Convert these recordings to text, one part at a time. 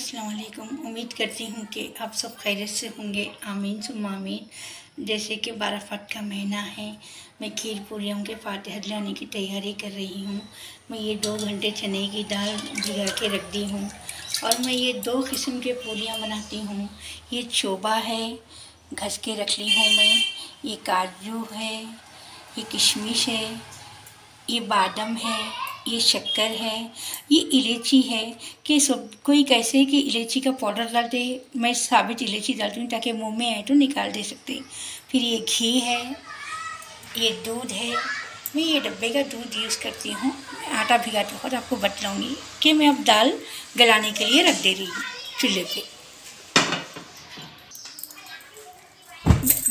अस्सलाम उम्मीद करती हूँ कि आप सब खैरत से होंगे। आमीन सुम आमीन। जैसे कि बारह बाराफत का महीना है, मैं खीर पूरियों के फातह लाने की तैयारी कर रही हूँ। मैं ये दो घंटे चने की दाल भिगा के रख दी हूँ और मैं ये दो किस्म के पूरियाँ बनाती हूँ। ये चोबा है, घस के रख ली हूँ मैं। ये काजू है, ये किशमिश है, ये बादाम है ये शक्कर है, ये इलायची है कि सब, कोई कैसे कि इलायची का पाउडर डाल दे, मैं साबित इलायची डालती हूँ ताकि मुँह में आए तो निकाल दे सकते। फिर ये घी है, ये दूध है, मैं ये डब्बे का दूध यूज़ करती हूँ आटा भिगाती और आपको बतलाऊँगी कि मैं अब दाल गलाने के लिए रख दे रही हूँ चूल्हे पे।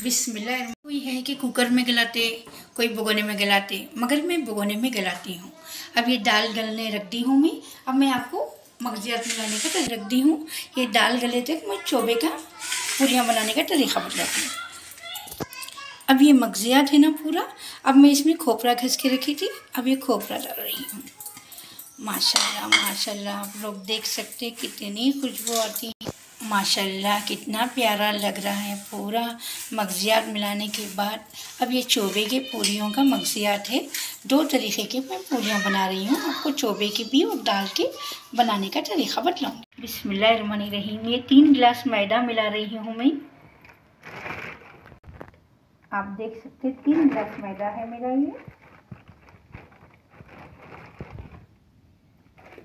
बिस्मिल्लाह, कोई है कि कुकर में गलाते, कोई भगोने में गलाते, मगर मैं भगोने में गलाती हूँ। अब ये दाल गलने रख दी हूँ मैं, अब मैं आपको मगजियात मिलाने का तरीका रख दी हूँ। ये दाल गले तक मैं चोबे का पूरियाँ बनाने का तरीका बतलाती हूँ। अब ये मगजियात है ना पूरा, अब मैं इसमें खोपरा घस के रखी थी, अब ये खोपरा डाल रही हूँ। माशाल्लाह माशाल्लाह, आप लोग देख सकते कितनी खुशबू आती है। माशाल्लाह, कितना प्यारा लग रहा है पूरा मगजियात मिलाने के बाद। अब ये चोबे के पूरियों का मगजियात है। दो तरीके के मैं पूरियाँ बना रही हूँ। आपको चोबे की भी और दाल के बनाने का तरीका बतलाऊँगी। बिस्मिल्लाहिर्रहमानिर्रहीम, ये तीन गिलास मैदा मिला रही हूँ मैं। आप देख सकते तीन गिलास मैदा है मेरा ये।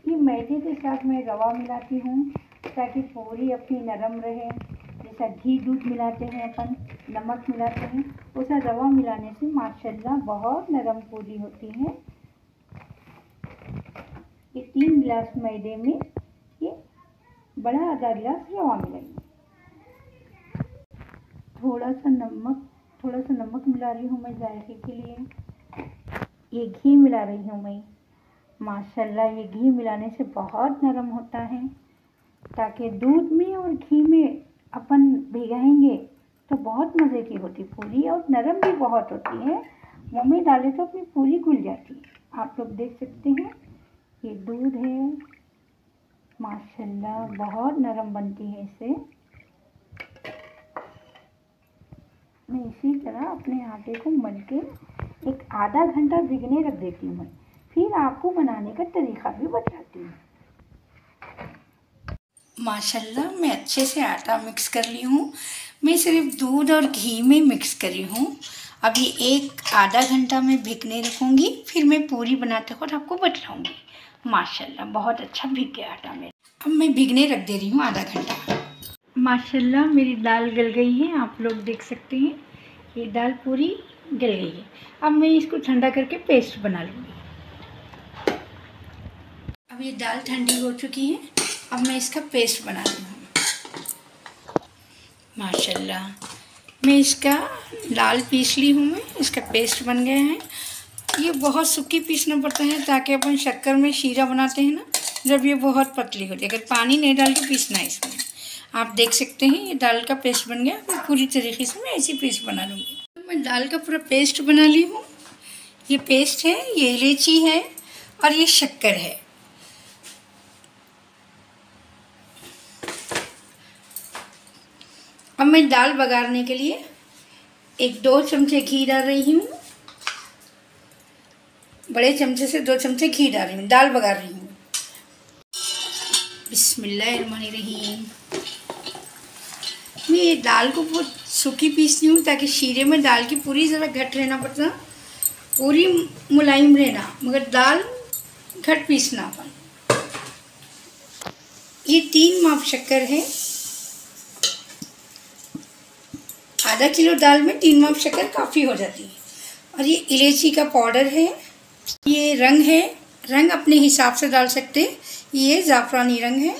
ये मैदे के साथ मैं रवा मिलाती हूँ। ताकि पूरी अपनी नरम रहे, जैसा घी दूध मिलाते हैं अपन, नमक मिलाते हैं, वैसा रवा मिलाने से माशाल्लाह बहुत नरम पूरी होती है। ये तीन गिलास मैदे में ये बड़ा आधा गिलास रवा मिलाइए थोड़ा सा नमक, थोड़ा सा नमक मिला रही हूँ मैं जायके के लिए। ये घी मिला रही हूँ मैं। माशाल्लाह, ये घी मिलाने से बहुत नरम होता है। ताकि दूध में और घी में अपन भिगाएँगे तो बहुत मज़े की होती पूरी और नरम भी बहुत होती है। मुँह में डाले तो अपनी पूरी घुल जाती है। आप लोग देख सकते हैं, ये दूध है। माशाल्लाह, बहुत नरम बनती है इसे। मैं इसी तरह अपने आटे को मल के एक आधा घंटा भिगने रख देती हूँ। फिर आपको बनाने का तरीका भी बताती हूँ। माशाल्लाह मैं अच्छे से आटा मिक्स कर ली हूँ। मैं सिर्फ़ दूध और घी में मिक्स करी हूँ। अभी एक आधा घंटा मैं भिगने रखूँगी फिर मैं पूरी बनाते और आपको बतलाऊँगी। माशाल्लाह बहुत अच्छा भीग गया आटा मेरा। अब मैं भिगने रख दे रही हूँ आधा घंटा। माशाल्लाह मेरी दाल गल गई है आप लोग देख सकते हैं। ये दाल पूरी गल गई है। अब मैं इसको ठंडा करके पेस्ट बना लूँगी। अब ये दाल ठंडी हो चुकी है। अब मैं इसका पेस्ट बना रही हूँ। माशाल्लाह। मैं इसका लाल पीस ली हूँ मैं, इसका पेस्ट बन गया है। ये बहुत सूखी पीसना पड़ता है, ताकि अपन शक्कर में शीरा बनाते हैं ना, जब ये बहुत पतली होती है। अगर पानी नहीं डाल के पीसना है इसमें। आप देख सकते हैं, ये दाल का पेस्ट बन गया। मैं पूरी तरीके से मैं ऐसी पेस्ट बना लूँगी। मैं दाल का पूरा पेस्ट बना ली हूँ। ये पेस्ट है, ये इलायची है और ये शक्कर है। अब मैं दाल बघारने के लिए एक दो चमचे घी डाल रही हूँ। बड़े चमचे से दो चमचे घी डाल रही हूँ, दाल बघार रही हूँ। बिस्मिल्लाहिर्रहमानिर्रहीम। मैं ये दाल को बहुत सूखी पीसती हूँ ताकि शीरे में दाल की पूरी ज़रा घट रहना पड़ता, पूरी मुलायम रहना, मगर दाल घट पीसना। अपन ये तीन माप शक्कर है। आधा किलो दाल में तीन माप शक्कर काफ़ी हो जाती है। और ये इलायची का पाउडर है, ये रंग है, रंग अपने हिसाब से डाल सकते ये ज़ाफ़रानी रंग है।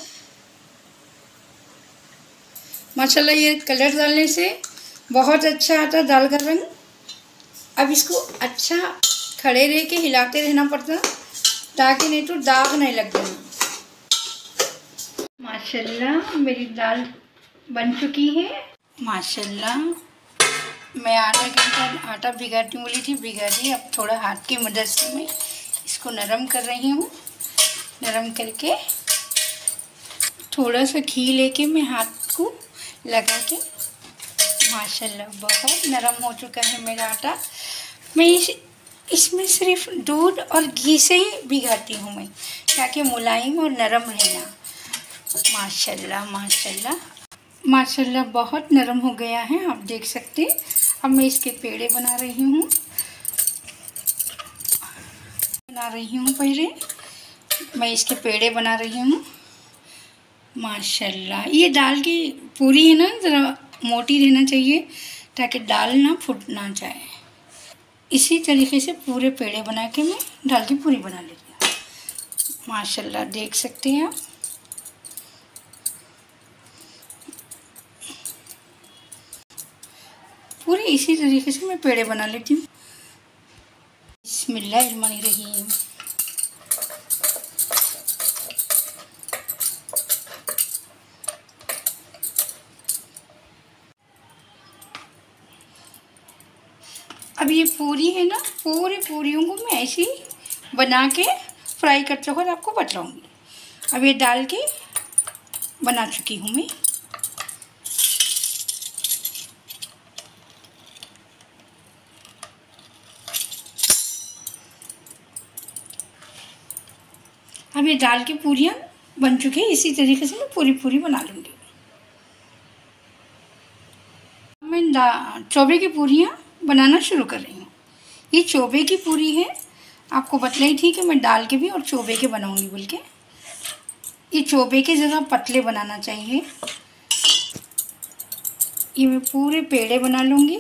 माशाल्लाह, ये कलर डालने से बहुत अच्छा आता दाल का रंग। अब इसको अच्छा खड़े रह के हिलाते रहना पड़ता, ताकि नहीं तो दाग नहीं लग जाए। माशाल्लाह, मेरी दाल बन चुकी है। माशाल्लाह। मैं आधा घंटा आटा भिगाती बोली थी दी अब थोड़ा हाथ की मदद से मैं इसको नरम कर रही हूँ। नरम करके थोड़ा सा घी लेके मैं हाथ को लगा के, माशाल्लाह, बहुत नरम हो चुका है मेरा आटा। मैं इस, इसमें सिर्फ़ दूध और घी से ही भिगाती हूँ मैं, ताकि मुलायम और नरम रहना माशाल्लाह माशाल्लाह। माशाल्लाह बहुत नरम हो गया है, आप देख सकते हैं। अब मैं इसके पेड़े बना रही हूँ। बना रही हूँ पहले मैं इसके पेड़े बना रही हूँ। माशाल्लाह, ये दाल की पूरी है ना, ज़रा मोटी रहना चाहिए ताकि दाल ना फूट ना जाए। इसी तरीके से पूरे पेड़े बना के मैं दाल की पूरी बना लेती हूँ। माशाल्लाह, देख सकते हैं आप। पूरे इसी तरीके से मैं पेड़े बना लेती हूँ। रही अब ये पूरी है ना, पूरी पूरियों को मैं ऐसे बना के फ्राई करते हुए आपको बतलाऊँगी। अब ये डाल के बना चुकी हूँ मैं। अब ये दाल की पूरियाँ बन चुकी हैं, इसी तरीके से मैं पूरी पूरी बना लूँगी। मैं चौबे की पूरियाँ बनाना शुरू कर रही हूँ। ये चौबे की पूरी है, आपको बतलाई थी कि मैं डाल के भी और चौबे के बनाऊँगी बोल के। ये चौबे के ज़रा पतले बनाना चाहिए। ये मैं पूरे पेड़े बना लूँगी।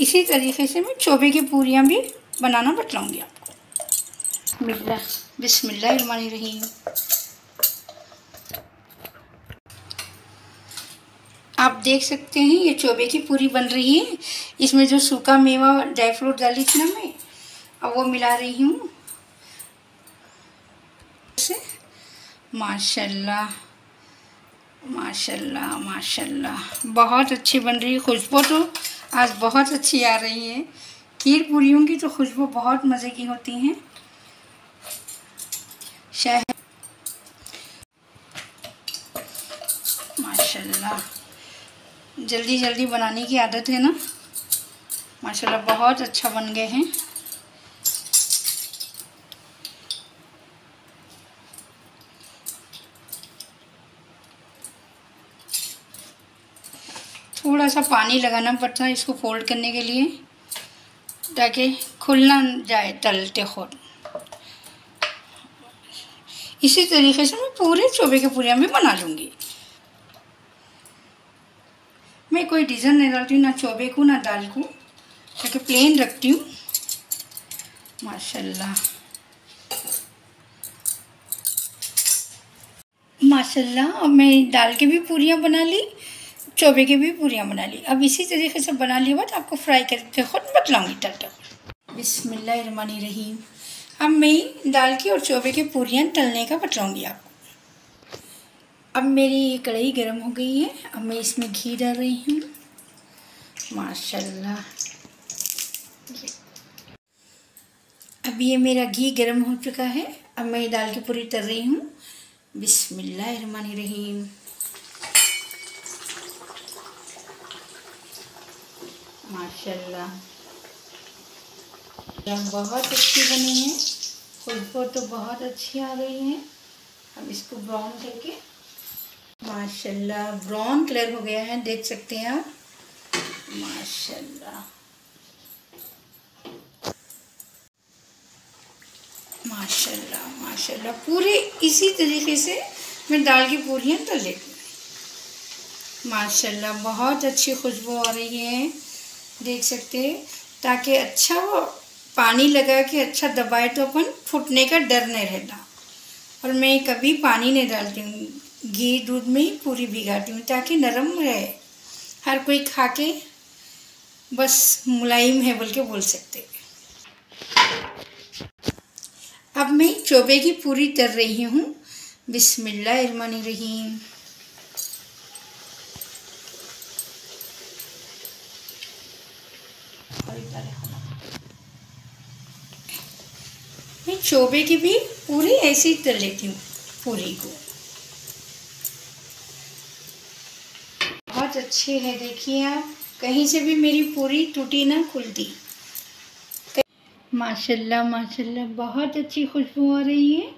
इसी तरीके से मैं चौबे की पूरियाँ भी बनाना बतलाऊँगी आपको। बिस्मिल्लाह बिस्मिल्लाह रही आप देख सकते हैं, ये चोबे की पूरी बन रही है। इसमें जो सूखा मेवा, ड्राई फ्रूट डाली थी ना मैं, अब वो मिला रही हूँ। माशाल्लाह माशाल्लाह माशाल्लाह। बहुत अच्छी बन रही है खुशबू तो। आज बहुत अच्छी आ रही है। खीर पूरियों की तो खुशबू बहुत मज़े की होती हैं। माशाल्लाह। जल्दी जल्दी बनाने की आदत है ना? माशाल्लाह, बहुत अच्छा बन गए हैं। थोड़ा सा पानी लगाना पड़ता है इसको फोल्ड करने के लिए, ताकि खुल ना जाए तलते खुद इसी तरीके से मैं पूरे चोबे के पूरियाँ भी बना लूँगी। मैं कोई डिज़ाइन नहीं डालती हूँ, ना चौबे को, ना दाल को, ताकि प्लेन रखती हूँ। माशाल्लाह। माशाल्लाह, अब मैं दाल के भी पूरियाँ बना ली, चौबे की भी पूरियाँ बना ली। अब इसी तरीके से बना लिया बाद आपको फ्राई करके खुद बतलाऊँगी तल तक बिस्मिल्लाहिर्रहमानिर्रहीम। अब मैं दाल की और चौबे की पूरियाँ तलने का बतलाऊँगी आपको। अब मेरी ये कढ़ाई गर्म हो गई है। अब मैं इसमें घी डाल रही हूँ। माशाल्लाह। अब ये मेरा घी गर्म हो चुका है। अब मैं ये दाल की पूरी तर रही हूँ। बिस्मिल्लाहिर्रहमानिर्रहीम। माशाल्लाह। बहुत अच्छी बनी है। खुशबू तो बहुत अच्छी आ रही है। अब इसको ब्राउन करके माशाल्लाह, ब्राउन कलर हो गया है, देख सकते हैं आप। माशाल्लाह। माशाल्लाह माशाल्लाह, पूरे इसी तरीके से मैं दाल की पूरियाँ तल लेती माशाल्लाह, बहुत अच्छी खुशबू आ रही है, देख सकते हैं। ताकि अच्छा वो पानी लगा के अच्छा दबाए तो अपन फूटने का डर नहीं रहता। और मैं कभी पानी नहीं डालती हूँ। घी, दूध में ही पूरी भिगाती हूँ, ताकि नरम रहे। हर कोई खा के बस मुलायम है बोल के बोल सकते। अब मैं चोबे की पूरी तर रही हूँ। बिस्मिल्लाह रहीम। मैं चोबे की भी पूरी ऐसे तर लेती हूँ, पूरी को। अच्छे है, देखिए आप। कहीं से भी मेरी पूरी टूटी ना खुलती। माशाल्लाह माशाल्लाह, बहुत अच्छी खुशबू आ रही है।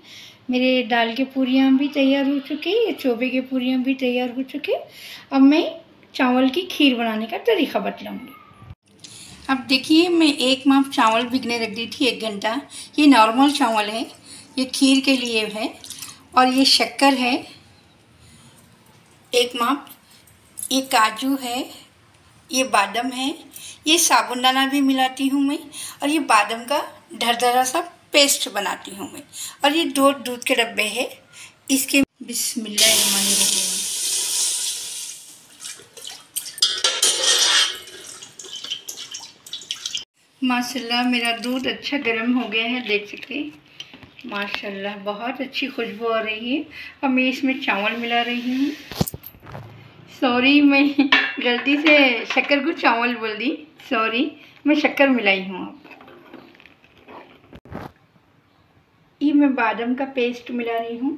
मेरे दाल के पूरियाँ भी तैयार हो चुके, ये चोबे के पूरियाँ भी तैयार हो चुके। अब मैं चावल की खीर बनाने का तरीका बतलाऊँगी। अब देखिए, मैं एक माप चावल भिगने रख दी थी, एक घंटा। ये नॉर्मल चावल है, ये खीर के लिए है, और ये शक्कर है, एक माप ये काजू है, ये बादम है, ये साबुनदाना भी मिलाती हूँ मैं और ये बादाम का ढरधरा सा पेस्ट बनाती हूँ मैं और ये दो दूध के डब्बे है, इसके बिस्मिल्लाहिर्रहमानिर्रहीम माशाल्लाह, मेरा दूध अच्छा गर्म हो गया है, देख सकते हैं। माशाल्लाह, बहुत अच्छी खुशबू आ रही है। अब मैं इसमें चावल मिला रही हूँ। सॉरी मैं गलती से शक्कर को चावल बोल दी। सॉरी मैं शक्कर मिलाई हूँ आप ये मैं बादाम का पेस्ट मिला रही हूँ।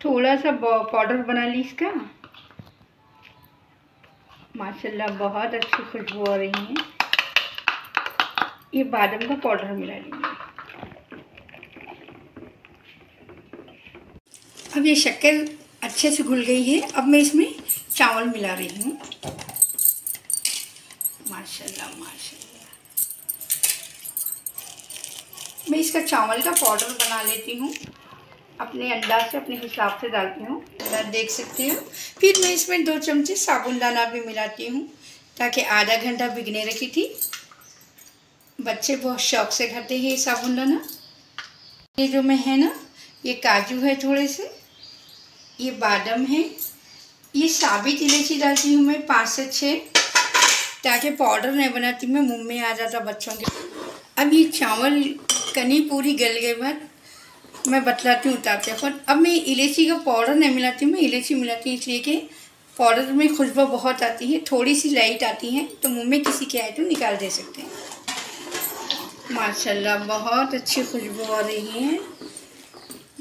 थोड़ा सा पाउडर बना ली इसका। माशाल्लाह, बहुत अच्छी खुशबू आ रही है। ये बादाम का पाउडर मिला लीजिए अब ये शक्कर अच्छे से घुल गई है। अब मैं इसमें चावल मिला रही हूँ। माशाल्लाह माशाल्लाह। मैं इसका चावल का पाउडर बना लेती हूँ। अपने अंदाज से, अपने हिसाब से डालती हूँ। देख सकते हो। फिर मैं इसमें दो चमचे साबुन दाना भी मिलाती हूँ, ताकि आधा घंटा भिगने रखी थी। बच्चे बहुत शौक से खाते हैं ये साबुन दाना। ये जो मैं है ना, ये काजू है थोड़े से। ये बादाम है। ये साबित इलायची डालती हूँ मैं पाँच से छः ताकि पाउडर नहीं बनाती, मैं मुँह में आ जाता बच्चों के। अब ये चावल कनी पूरी गल गए बाद मैं बतलाती हूँ उतारते वक्त अब मैं इलायची का पाउडर नहीं मिलाती, मैं इलायची मिलाती हूँ इसलिए कि पाउडर में खुशबू बहुत आती है थोड़ी सी लाइट आती है तो मुँह में किसी के आए तो निकाल दे सकते हैं। माशाल्लाह, बहुत अच्छी खुशबू आ रही है।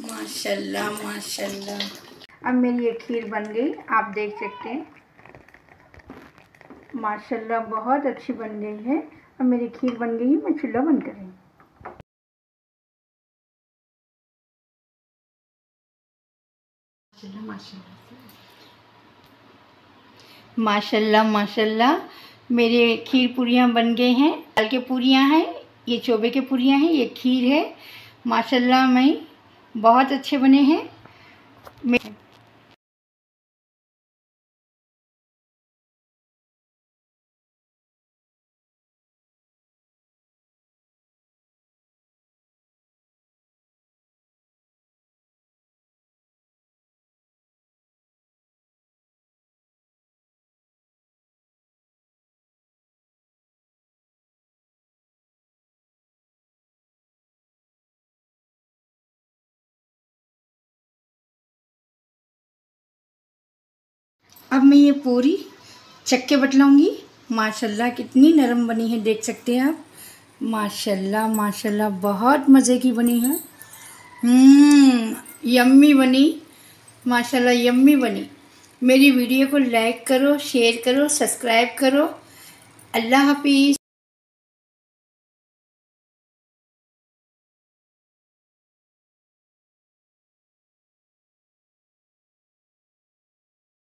माशाल्लाह माशाल्लाह। अब मेरी ये खीर बन गई आप देख सकते हैं। माशाल्लाह बहुत अच्छी बन गई है। अब मेरी खीर बन गई है मैं चूल्हा बंद कर रही माशाल्लाह माशाल्लाह। मेरे खीर पूरियाँ बन गए हैं दाल के पूरियाँ हैं ये चोबे के पूरियाँ हैं ये खीर है। माशाल्लाह मैं बहुत अच्छे बने हैं। अब मैं ये पूरी चक्के बटलाऊँगी। माशाल्लाह कितनी नरम बनी है देख सकते हैं आप। माशाल्लाह माशाल्लाह बहुत मज़े की बनी है। हम्म, यम्मी बनी। माशाल्लाह यम्मी बनी। मेरी वीडियो को लाइक करो शेयर करो सब्सक्राइब करो। अल्लाह हाफिज़।